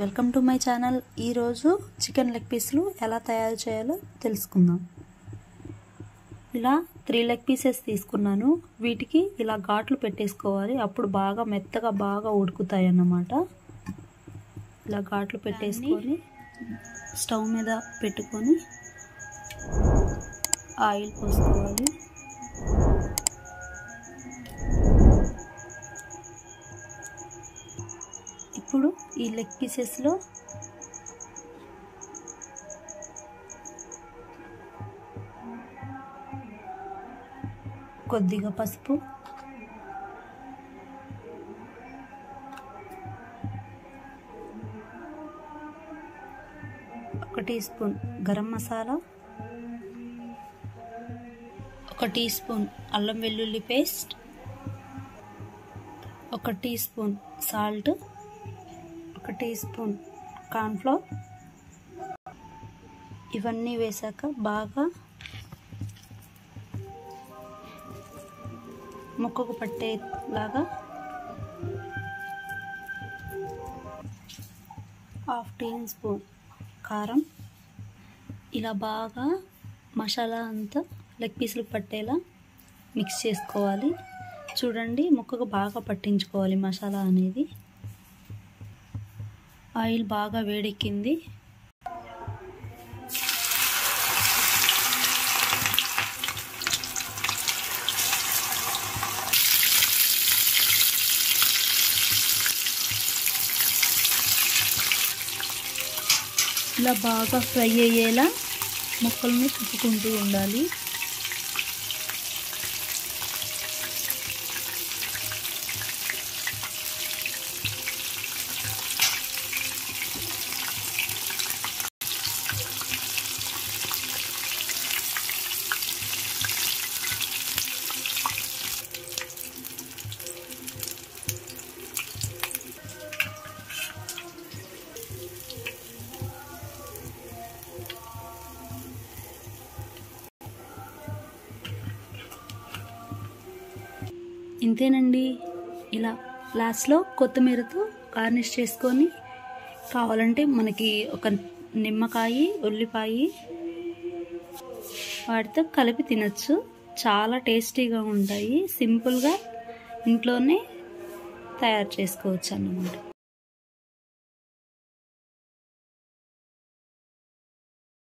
Welcome to my channel. ఈరోజు chicken leg పీస్లు ఎలా తయారు చేయాలో తెలుసుకుందాం. ఇలా త్రీ లెగ్ పీసెస్ తీసుకున్నాను. వీటికి ఇలా ఘాట్లు పెట్టేసుకోవాలి. అప్పుడు బాగా మెత్తగా బాగా ఉడుకుతాయి అన్నమాట ఇలా ఘాట్లు పెట్టేసుకొని స్టవ్ మీద పెట్టుకొని ఆయిల్ పోసుకోవాలి. ఇప్పుడు ఈ లెగ్ పీసెస్లో కొద్దిగా పసుపు. ఒక టీ స్పూన్ గరం మసాలా. ఒక టీ స్పూన్ అల్లం వెల్లుల్లి పేస్ట్. ఒక టీ స్పూన్ సాల్ట్. ఒక టీ స్పూన్ కార్న్ఫ్లోర్. ఇవన్నీ వేసాక బాగా ముక్కకు పట్టేలాగా హాఫ్ టీ స్పూన్ కారం. ఇలా బాగా మసాలా అంతా లెగ్ పీసులు పట్టేలా మిక్స్ చేసుకోవాలి. చూడండి ముక్కకు బాగా పట్టించుకోవాలి మసాలా అనేది. ఆయిల్ బాగా వేడెక్కింది. ఇలా బాగా ఫ్రై అయ్యేలా ముక్కల్ని తిప్పుకుంటూ ఉండాలి. ఇంతేనండి. ఇలా లాస్ట్లో కొత్తిమీరతో గార్నిష్ చేసుకొని కావాలంటే మనకి ఒక నిమ్మకాయ ఉల్లిపాయ వాటితో కలిపి తినచ్చు. చాలా టేస్టీగా ఉంటాయి. సింపుల్గా ఇంట్లోనే తయారు చేసుకోవచ్చు అన్నమాట